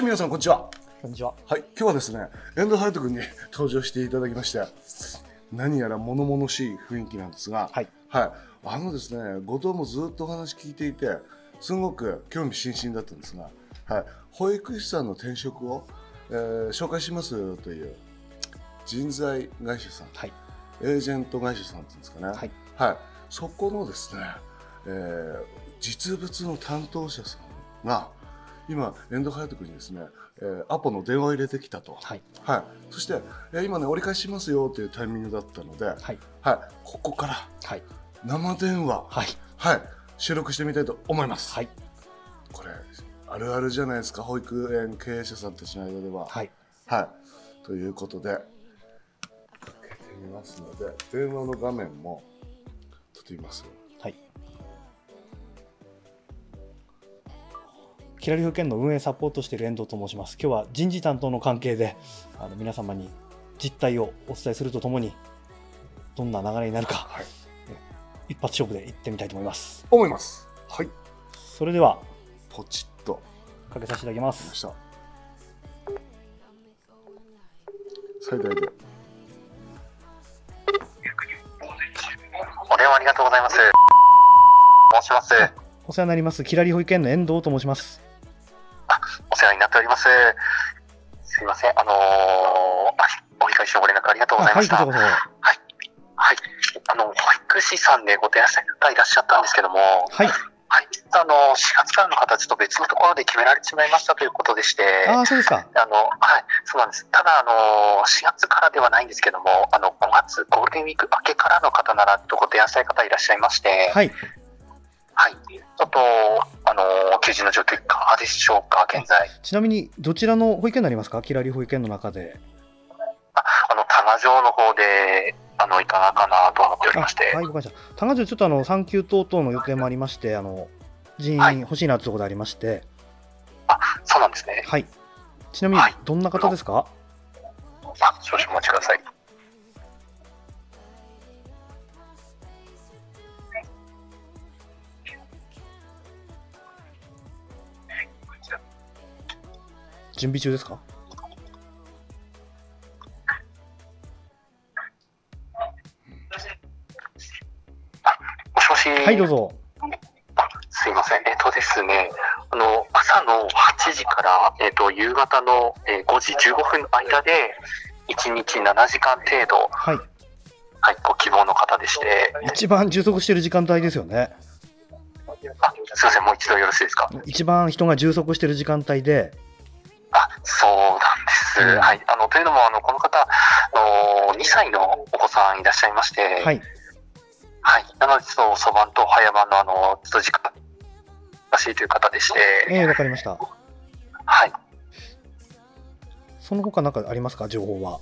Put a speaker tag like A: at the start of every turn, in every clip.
A: はい、皆さん、こんにちは。
B: こんにちは。
A: はい、今日はですね、エンドハイト君に 登場していただきまして、何やら物々しい雰囲気なんですが、
B: はい。
A: はい、あのですね、後藤もずっとお話聞いていて、すごく興味津々だったんですが、はい、保育士さんの転職を、えー紹介しますという人材会社さん、
B: はい。
A: エージェント会社さんっていうんですかね、
B: はい。
A: はい、そこのですね、えー実物の担当者さんが今エンドハイト君にですね、えーアポの電話を入れてきたと、
B: はい。
A: はい、そして、えー今ね折り返しますよというタイミングだったので、はい
B: はい。
A: ここから
B: はい。
A: 生電話、
B: はい。
A: はい、収録してみたいと思います、
B: はい。
A: これあるあるじゃないですか保育園経営者さんたちの間では
B: はい。
A: はい、ということでかけてみますので電話の画面も撮ってみます
B: はキラリ保険の運営サポートしている遠藤と申します。今日は人事担当の関係で、あの皆様に実態をお伝えするとともに、どんな流れになるか、
A: はい
B: 一発勝負で行ってみたいと思います。
A: 思いますはい
B: それでは、
A: ポチッと
B: かけさせていただきま。
A: すした最大で
C: お電話ありがとうございます。申します。
B: お世話になります。キラリ保育園の遠藤と申します。
C: お世話になっております。すいません。あのー、あ折り返しのご連絡ありがとうございました。はい。
B: こちらこそ。
C: あの、保育士さんでご提案された方いらっしゃったんですけども、
B: はい。
C: はい。あの、4月からの方、ちょっと別のところで決められてしまいましたということでして、
B: ああ、そうですか。
C: あの、はい、そうなんです。ただ、あの、4月からではないんですけども、あの、5月、ゴールデンウィーク明けからの方ならとご提案したい方いらっしゃいまして、
B: はい。
C: はい。ちょっと、求人の状況いかがでしょうか、現在。
B: ちなみに、どちらの保育園になりますかキラリ保育園の中で。
C: あの、多摩城の方で、あの、いかがかなと思っておりまして、
B: はい、わかりました。多賀城ちょっとあの産休等々の予定もありまして、あの人員欲しいなというところでありまして、あ
C: そうなんですね。
B: はい。ちなみにどんな方ですか？
C: あ少々お待ちください。
B: 準備中ですか？はい、どうぞ。
C: すいません。えっとですね、あの、朝の8時から、えっと、夕方の、えー5時15分の間で、1日7時間程度、
B: はい。
C: はい、ご希望の方でして、
B: 一番充足している時間帯ですよね。
C: あすいません、もう一度よろしいですか？
B: 一番人が充足している時間帯で、
C: あ、そうなんです。
B: うん
C: はい。あの、というのも、あの、この方、あの、2歳のお子さんいらっしゃいまして、
B: はい。
C: はい。なので、そばんと早番の、あの、ちょっと時間、らしいという方でして、
B: ええわかりました。
C: はい。
B: その他何かありますか？情報は。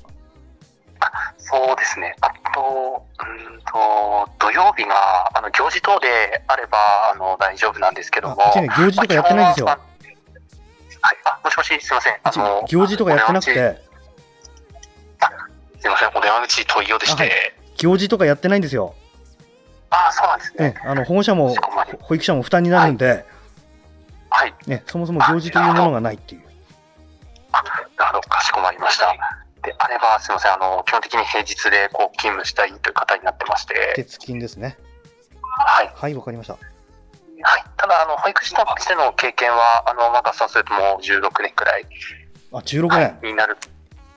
C: そうですね。あと、うーんと、土曜日が、あの、行事等であれば、あの、大丈夫なんですけども。
B: あね行事とかやってないんですよ
C: まあははい。あ、もしもし、すいません。あの、
B: 行事とかやってなくて、
C: 口。すいません。お電話口問いようでして。
B: あはい行事とかやってないんですよ。
C: あそうなんですね。
B: ね、あの保護者も保育者も負担になるんで、
C: はい。
B: ね、そもそも行事というものがないっていう。
C: なるほど、かしこまりました。であれば、すみません、あの、基本的に平日でこう勤務したいという方になってまして、
B: 鉄金ですね。
C: はい。
B: はい、わかりました。
C: だ、あの、保育士としての経験は、あの、まださするともう16年くらい、
B: あ、16
C: は
B: 年。
C: い、になる、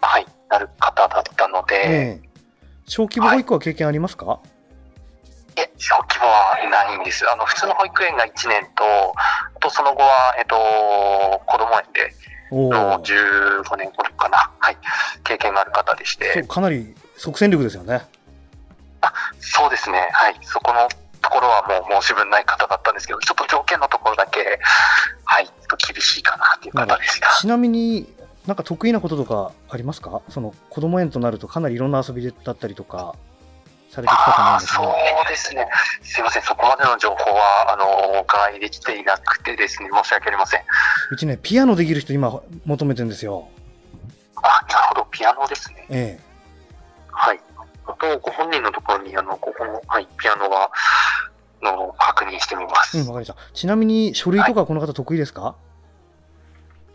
C: はい、なる方だったので、
B: ええ小規模保育は経験ありますか、
C: え、小規模はないんです。あの、普通の保育園が1年と、あとその後は、えっと、子供園で、
B: お
C: の
B: お。
C: 15年ほどかな、はい、経験がある方でして、
B: かなり即戦力ですよね。
C: そうですね、はい、そこのところはもう申し分ない方だったんですけど、ちょっと条件のところだけ、はい、厳しいかなっていう方でした。
B: ちなみになんか得意なこととかありますか？その子供園となるとかなりいろんな遊びだったりとかされてきたと思うんですが。
C: そうですね。すいません。そこまでの情報は、あの、お伺いできていなくてですね、申し訳ありません。
B: うちね、ピアノできる人今求めてるんですよ。
C: あ、なるほど。ピアノですね。
B: え
C: はい。あと、ご本人のところに、あの、ここの、はい、ピアノは、の、確認してみま
B: え。
C: す。
B: うん、わかりました。ちなみに書類とかこの方得意ですか、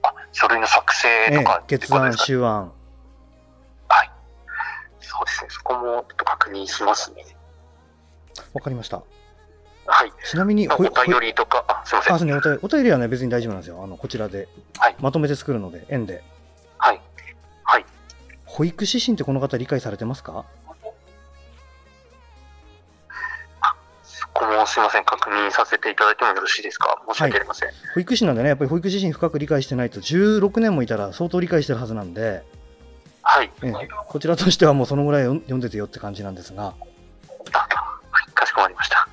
C: あ、書類の作成
B: ええ
C: とか、って
B: 決案、
C: ことですか？
B: 終案。
C: はい。そうですね。そこもちょっと確認しますね。
B: わかりました。
C: はい。
B: ちなみに、
C: お便りとか、あ、すいません。
B: あ、そうね、お便りお便りはね、別に大丈夫なんですよ。あの、こちらで
C: はい。
B: まとめて作るので、円で。
C: はい。はい。
B: 保育指針ってこの方理解されてますか？
C: すいません。確認させていただいてもよろしいですか？申し訳ありません。
B: 保育士なんでね、やっぱり保育指針深く理解してないと、16年もいたら相当理解してるはずなんで、
C: はい。
B: ええこちらとしてはもうそのぐらい読んでてよって感じなんですが、
C: あはい。かしこまりました。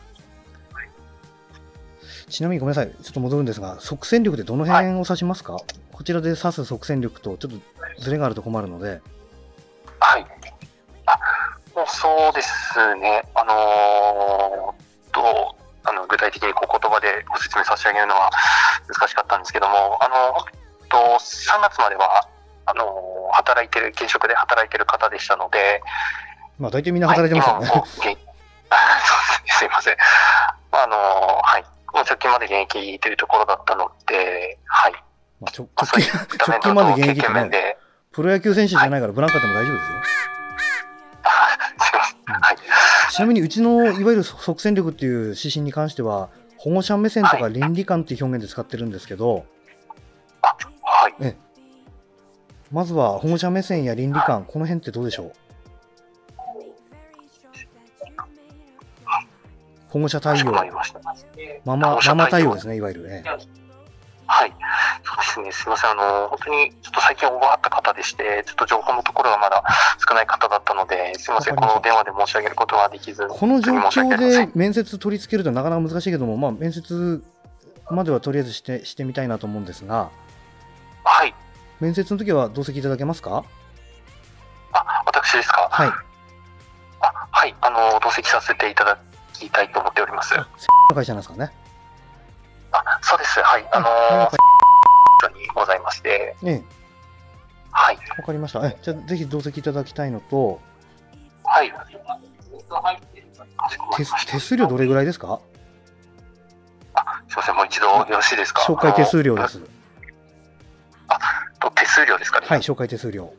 B: ちなみにごめんなさい、ちょっと戻るんですが、即戦力ってどの辺を指しますか、こちらで指す即戦力とちょっとズレがあると困るので、
C: はい。あ、もうそうですね。あのー、と、あの、具体的にこう言葉でご説明差し上げるのは難しかったんですけども、あの、と、3月までは、あのー働いてる、現職で働いてる方でしたので、
B: まあ大体みんな働いてますよね。
C: はい そうですね、すいません。あのーはい。もう直近まで現役というところだったので、はい。
B: まあ直
C: まあそうい
B: 直近まで現役
C: で、
B: プロ野球選手じゃないからブランカでも大丈夫ですよ。
C: あ すいません。はい。
B: ちなみにうちのいわゆる即戦力っていう指針に関しては、保護者目線とか
C: はい
B: 倫理観っていう表現で使ってるんですけど、
C: あ、はい。
B: まずは保護者目線や倫理観、この辺ってどうでしょう？保護者対応。ママママ対
C: 応
B: ですね、いわゆるね。
C: はい。そうですね。すみません。あの、本当にちょっと最近おばった方でして、ちょっと情報のところがまだ少ない方だったので、すみません。この電話で申し上げることができず、
B: この状況で面接取り付けるとなかなか難しいけども、まあ、面接まではとりあえずしてしてみたいなと思うんですが、
C: はい。
B: 面接の時は同席いただけますか？
C: あ、私ですか？
B: はい。
C: あ、はい。あの、同席させていただきたいと思っております。
B: の会社なんですかね。
C: あ、そうです。はい。あのー、にございまして、
B: ええ、
C: はい。
B: わかりました。えじゃあぜひ同席いただきたいのと、
C: はい。
B: 手手数料どれぐらいですか？
C: すみません。もう一度よろしいですか？
B: 紹介手数料で
C: あ
B: す。
C: の。手数料ですかね。
B: はい、紹介手数料。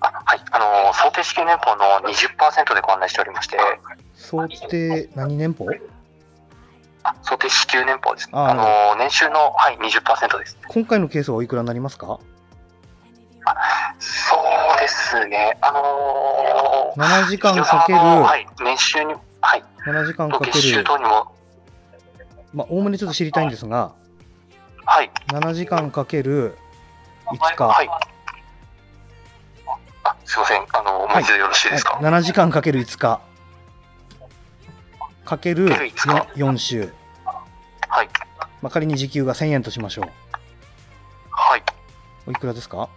C: あはい。あの、想定支給年俸の20%でご案内しておりまして、
B: 想定何年俸？
C: あ想定支給年俸です。ね。
B: あ
C: あの、年収の、はい、20%です。
B: 今回のケースはおいくらになります。か
C: そうです。ね。あのー、
B: 7時間かける
C: はい、年収に、はい、
B: 7時間かけ
C: 月収
B: る、
C: 等にも、
B: まあ、おおむねちょっと知りたいんです。が、
C: はい、
B: 7時間かける5日、
C: はい。あ、す。いません。あの、もう一度よろしいです。か。
B: はい、7時間かける5日、かける
C: かける5
B: 4週、まあ、仮に時給が1000円としましょう。
C: はい。
B: おいくらですか？